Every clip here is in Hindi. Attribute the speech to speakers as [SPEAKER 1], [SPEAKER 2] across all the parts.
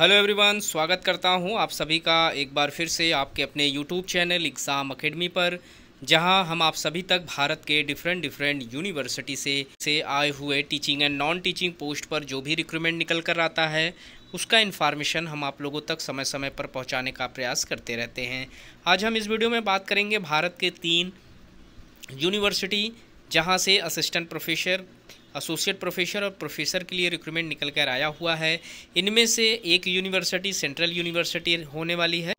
[SPEAKER 1] हेलो एवरीवन, स्वागत करता हूँ आप सभी का एक बार फिर से आपके अपने यूट्यूब चैनल एग्ज़ाम अकेडमी पर, जहाँ हम आप सभी तक भारत के डिफरेंट डिफरेंट यूनिवर्सिटी से से आए हुए teaching and non teaching post पर जो भी रिक्रूटमेंट निकल कर आता है, उसका इन्फॉर्मेशन हम आप लोगों तक समय समय पर पहुँचाने का प्रयास करते रहते हैं। आज हम इस वीडियो में बात करेंगे भारत के तीन यूनिवर्सिटी जहाँ से असिस्टेंट प्रोफेसर एसोसिएट प्रोफेसर और प्रोफेसर के लिए रिक्रूटमेंट निकल कर आया हुआ है। इनमें से एक यूनिवर्सिटी सेंट्रल यूनिवर्सिटी होने वाली है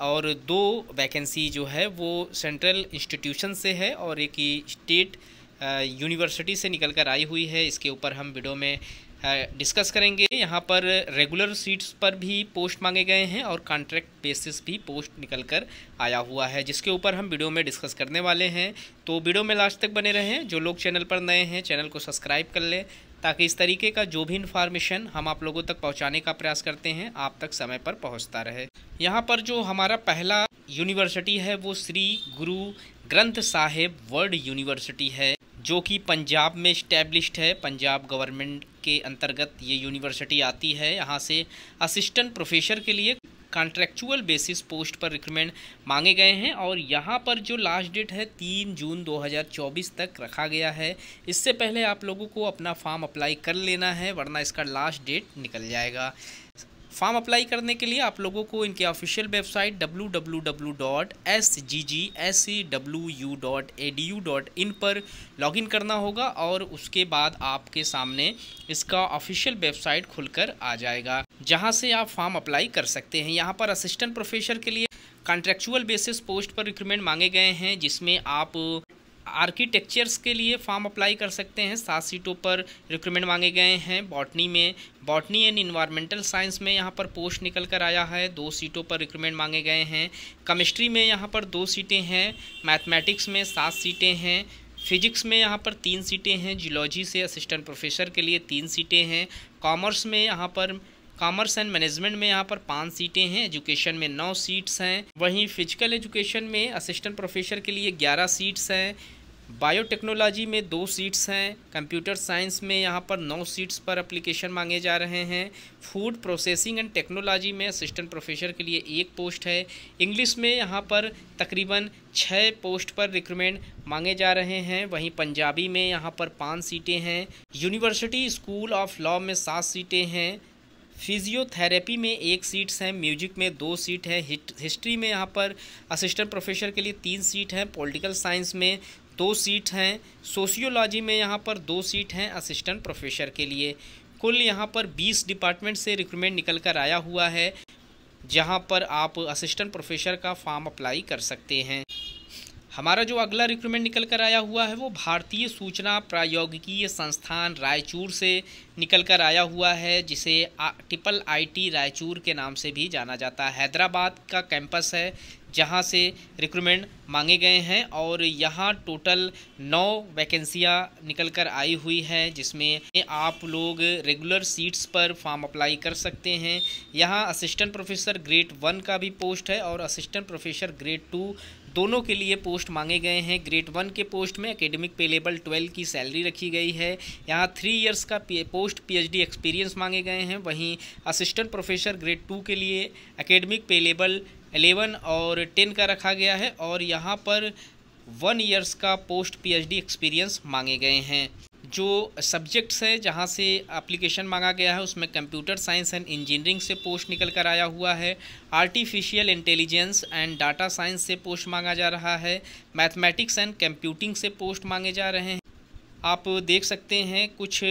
[SPEAKER 1] और दो वैकेंसी जो है वो सेंट्रल इंस्टीट्यूशन से है और एक ही स्टेट यूनिवर्सिटी से निकल कर आई हुई है। इसके ऊपर हम वीडियो में डिस्कस करेंगे। यहाँ पर रेगुलर सीट्स पर भी पोस्ट मांगे गए हैं और कॉन्ट्रैक्ट बेसिस भी पोस्ट निकल कर आया हुआ है, जिसके ऊपर हम वीडियो में डिस्कस करने वाले हैं। तो वीडियो में लास्ट तक बने रहें। जो लोग चैनल पर नए हैं चैनल को सब्सक्राइब कर लें, ताकि इस तरीके का जो भी इन्फॉर्मेशन हम आप लोगों तक पहुँचाने का प्रयास करते हैं, आप तक समय पर पहुँचता रहे। यहाँ पर जो हमारा पहला यूनिवर्सिटी है, वो श्री गुरु ग्रंथ साहेब वर्ल्ड यूनिवर्सिटी है। जो कि पंजाब में इस्टेब्लिश्ड है, पंजाब गवर्नमेंट के अंतर्गत ये यूनिवर्सिटी आती है, यहाँ से असिस्टेंट प्रोफेसर के लिए कॉन्ट्रेक्चुअल बेसिस पोस्ट पर रिक्रूटमेंट मांगे गए हैं और यहाँ पर जो लास्ट डेट है, तीन जून 2024 तक रखा गया है। इससे पहले आप लोगों को अपना फॉर्म अप्लाई कर लेना है, वरना इसका लास्ट डेट निकल जाएगा। फॉर्म अप्लाई करने के लिए आप लोगों को इनके official website W W dot S G G S U dot A D U dot in पर लॉगिन करना होगा और उसके बाद आपके सामने इसका ऑफिशियल वेबसाइट खुलकर आ जाएगा, जहाँ से आप फॉर्म अप्लाई कर सकते हैं। यहाँ पर असिस्टेंट प्रोफेसर के लिए कॉन्ट्रेक्चुअल बेसिस पोस्ट पर रिक्रूटमेंट मांगे गए हैं, जिसमें आप आर्किटेक्चर्स के लिए फॉर्म अप्लाई कर सकते हैं। सात सीटों पर रिक्रूटमेंट मांगे गए हैं बॉटनी में। बॉटनी एंड इन्वायरमेंटल साइंस में यहाँ पर पोस्ट निकल कर आया है। दो सीटों पर रिक्रूटमेंट मांगे गए हैं। केमिस्ट्री में यहाँ पर दो सीटें हैं। मैथमेटिक्स में सात सीटें हैं। फिजिक्स में यहाँ पर तीन सीटें हैं। जियोलॉजी से असिस्टेंट प्रोफेसर के लिए तीन सीटें हैं। कॉमर्स में यहाँ पर, कॉमर्स एंड मैनेजमेंट में यहाँ पर पाँच सीटें हैं। एजुकेशन में नौ सीट्स हैं। वहीं फ़िज़िकल एजुकेशन में असिस्टेंट प्रोफेसर के लिए ग्यारह सीट्स हैं। बायोटेक्नोलॉजी में दो सीट्स हैं, कंप्यूटर साइंस में यहाँ पर नौ सीट्स पर एप्लीकेशन मांगे जा रहे हैं। फ़ूड प्रोसेसिंग एंड टेक्नोलॉजी में असिस्टेंट प्रोफेसर के लिए एक पोस्ट है। इंग्लिश में यहाँ पर तकरीबन छः पोस्ट पर रिक्रूटमेंट मांगे जा रहे हैं। वहीं पंजाबी में यहाँ पर पाँच सीटें हैं। यूनिवर्सिटी स्कूल ऑफ़ लॉ में सात सीटें हैं। फिजियोथेरेपी में एक सीट्स हैं। म्यूज़िक में दो सीट है। हिस्ट्री में यहाँ पर असिस्टेंट प्रोफेसर के लिए तीन सीट हैं। पॉलिटिकल साइंस में दो सीट हैं। सोशियोलॉजी में यहाँ पर दो सीट हैं असिस्टेंट प्रोफेसर के लिए। कुल यहाँ पर 20 डिपार्टमेंट से रिक्रूटमेंट निकल कर आया हुआ है, जहाँ पर आप असिस्टेंट प्रोफेसर का फॉर्म अप्लाई कर सकते हैं। हमारा जो अगला रिक्रूटमेंट निकल कर आया हुआ है, वो भारतीय सूचना प्रौद्योगिकीय संस्थान रायचूर से निकल कर आया हुआ है, जिसे ट्रिपल आईटी रायचूर के नाम से भी जाना जाता है। हैदराबाद का कैंपस है जहाँ से रिक्रूटमेंट मांगे गए हैं और यहाँ टोटल नौ वैकेंसियाँ निकल कर आई हुई है, जिसमें आप लोग रेगुलर सीट्स पर फॉर्म अप्लाई कर सकते हैं। यहाँ असिस्टेंट प्रोफेसर ग्रेड वन का भी पोस्ट है और असिस्टेंट प्रोफेसर ग्रेड टू दोनों के लिए पोस्ट मांगे गए हैं। ग्रेड वन के पोस्ट में एकेडमिक पे लेवल ट्वेल्व की सैलरी रखी गई है। यहाँ थ्री इयर्स का पोस्ट पीएचडी एक्सपीरियंस मांगे गए हैं। वहीं असिस्टेंट प्रोफेसर ग्रेड टू के लिए एकेडमिक पे लेवल एलेवन और टेन का रखा गया है और यहाँ पर वन ईयर्स का पोस्ट पीएचडी एक्सपीरियंस मांगे गए हैं। जो सब्जेक्ट्स है, जहाँ से एप्लीकेशन मांगा गया है, उसमें कंप्यूटर साइंस एंड इंजीनियरिंग से पोस्ट निकल कर आया हुआ है। Artificial intelligence and data science से पोस्ट मांगा जा रहा है। मैथमेटिक्स एंड कंप्यूटिंग से पोस्ट मांगे जा रहे हैं। आप देख सकते हैं, कुछ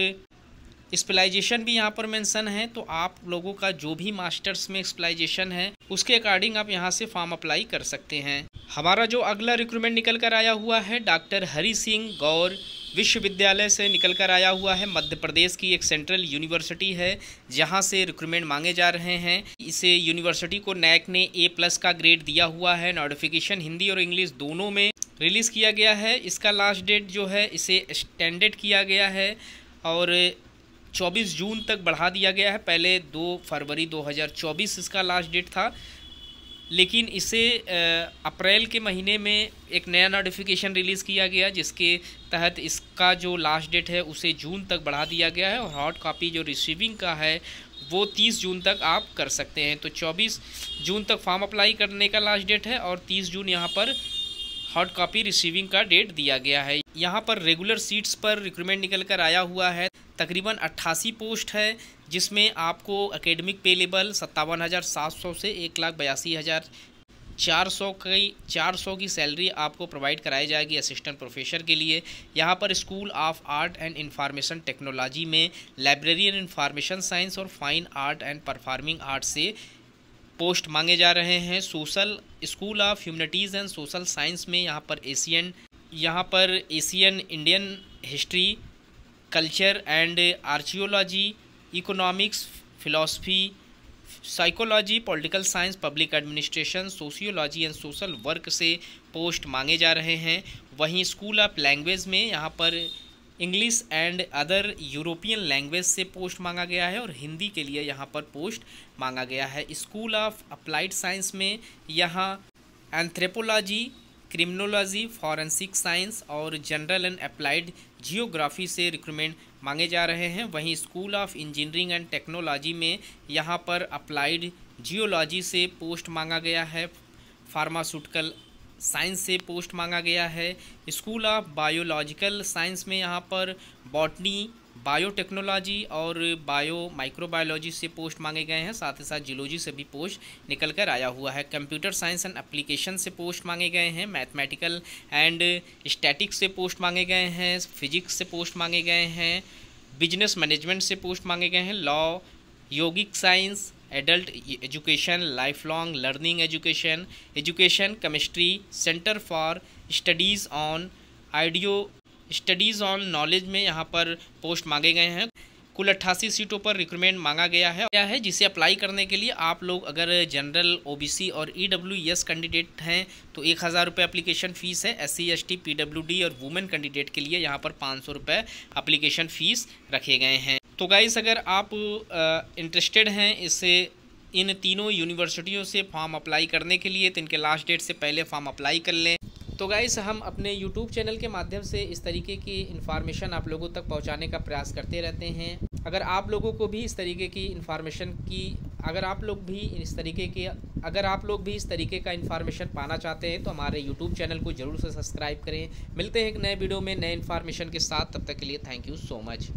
[SPEAKER 1] स्पेलाइजेशन भी यहाँ पर मेंशन है तो आप लोगों का जो भी मास्टर्स में स्पेलाइजेशन है, उसके अकॉर्डिंग आप यहाँ से फॉर्म अप्लाई कर सकते हैं। हमारा जो अगला रिक्रूटमेंट निकल कर आया हुआ है डॉक्टर हरी सिंह गौर विश्वविद्यालय से निकल कर आया हुआ है। मध्य प्रदेश की एक सेंट्रल यूनिवर्सिटी है, जहाँ से रिक्रूटमेंट मांगे जा रहे हैं। इसे यूनिवर्सिटी को नैक ने ए प्लस का ग्रेड दिया हुआ है। नोटिफिकेशन हिंदी और इंग्लिश दोनों में रिलीज़ किया गया है। इसका लास्ट डेट जो है, इसे स्टैंडर्ड किया गया है। और 24 जून तक बढ़ा दिया गया है। पहले 2 फरवरी 2024 इसका लास्ट डेट था। लेकिन इसे अप्रैल के महीने में एक नया नोटिफिकेशन रिलीज़ किया गया, जिसके तहत इसका जो लास्ट डेट है, उसे जून तक बढ़ा दिया गया है और हॉट कॉपी जो रिसीविंग का है, वो 30 जून तक आप कर सकते हैं। तो 24 जून तक फॉर्म अप्लाई करने का लास्ट डेट है और 30 जून यहाँ पर हॉट कॉपी रिसीविंग का डेट दिया गया है। यहाँ पर रेगुलर सीट्स पर रिक्रूटमेंट निकल कर आया हुआ है। तकरीबन अट्ठासी पोस्ट है, जिसमें आपको एकेडमिक पे लेवल सत्तावन हज़ार सात सौ से एक लाख बयासी हज़ार चार सौ की, चार सौ की सैलरी आपको प्रोवाइड कराई जाएगी असिस्टेंट प्रोफेसर के लिए। यहाँ पर school of art and information technology में लाइब्रेरी एंड इंफॉर्मेशन साइंस और fine art and performing art से पोस्ट मांगे जा रहे हैं। Social school of humanities and social science में यहाँ पर एशियन यहाँ पर Asian Indian history culture and archaeology economics philosophy psychology political science public administration sociology and social work से पोस्ट मांगे जा रहे हैं। वहीं स्कूल ऑफ़ लैंग्वेज में यहाँ पर English and other European language से पोस्ट मांगा गया है और हिंदी के लिए यहाँ पर पोस्ट मांगा गया है। स्कूल ऑफ़ अप्लाइड साइंस में यहाँ एंथ्रेपोलॉजी क्रिमिनोलॉजी, फॉरेंसिक साइंस और जनरल एंड अप्लाइड जियोग्राफी से रिक्रूटमेंट मांगे जा रहे हैं। वहीं school of engineering and technology में यहाँ पर अप्लाइड जियोलॉजी से पोस्ट मांगा गया है। फार्मास्यूटिकल साइंस से पोस्ट मांगा गया है। स्कूल ऑफ़ बायोलॉजिकल साइंस में यहाँ पर बॉटनी बायोटेक्नोलॉजी और बायो माइक्रोबायोलॉजी से पोस्ट मांगे गए हैं। साथ ही साथ जियोलॉजी से भी पोस्ट निकल कर आया हुआ है। कंप्यूटर साइंस एंड एप्लीकेशन से पोस्ट मांगे गए हैं। मैथमेटिकल एंड स्टैटिक्स से पोस्ट मांगे गए हैं। फिजिक्स से पोस्ट मांगे गए हैं। बिज़नेस मैनेजमेंट से पोस्ट मांगे गए हैं। Law, yogic science, adult education, life long learning education education, chemistry, centre for studies on ideo studies on knowledge में यहाँ पर पोस्ट मांगे गए हैं। कुल अट्ठासी सीटों पर रिक्रूटमेंट मांगा गया है। क्या है जिसे अप्लाई करने के लिए आप लोग अगर जनरल, ओबीसी और ईडब्ल्यूएस कैंडिडेट हैं तो एक हज़ार रुपये अप्लीकेशन फ़ीस है। S C S T P W D और वुमेन कैंडिडेट के लिए यहाँ पर पाँच सौ रुपये अप्लीकेशन फ़ीस रखे गए हैं। तो गाइस अगर आप इंटरेस्टेड हैं इसे, इन तीनों यूनिवर्सिटियों से फॉर्म अप्लाई करने के लिए तो इनके लास्ट डेट से पहले फॉर्म अप्लाई कर लें। तो गाइस हम अपने यूट्यूब चैनल के माध्यम से इस तरीके की इन्फॉर्मेशन आप लोगों तक पहुँचाने का प्रयास करते रहते हैं। अगर आप लोगों को भी इस तरीके की इन्फॉर्मेशन की, अगर आप लोग भी इस तरीके के, अगर आप लोग भी इस तरीके का इन्फॉर्मेशन पाना चाहते हैं तो हमारे यूट्यूब चैनल को ज़रूर से सब्सक्राइब करें। मिलते हैं एक नए वीडियो में नए इन्फॉर्मेशन के साथ। तब तक के लिए थैंक यू सो मच